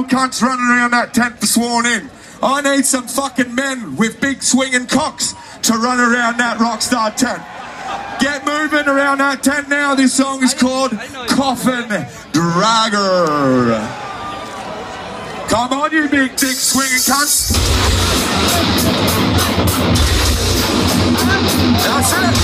little cunts running around that tent for sworn in. I need some fucking men with big swinging cocks to run around that rockstar tent. Get moving around that tent now. This song is called Coffin Dragger. Come on, you big dick swinging cunts. That's it.